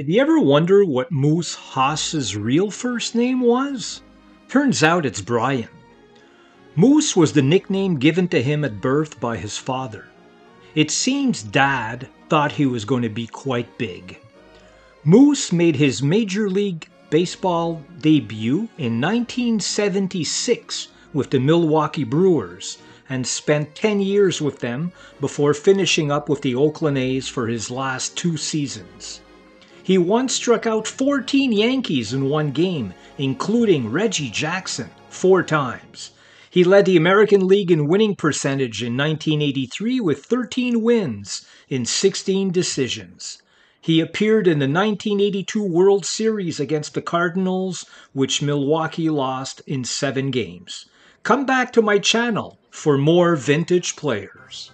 Did you ever wonder what Moose Haas's real first name was? Turns out it's Brian. Moose was the nickname given to him at birth by his father. It seems Dad thought he was going to be quite big. Moose made his Major League Baseball debut in 1976 with the Milwaukee Brewers and spent 10 years with them before finishing up with the Oakland A's for his last two seasons. He once struck out 14 Yankees in one game, including Reggie Jackson, four times. He led the American League in winning percentage in 1983 with 13 wins in 16 decisions. He appeared in the 1982 World Series against the Cardinals, which Milwaukee lost in seven games. Come back to my channel for more vintage players.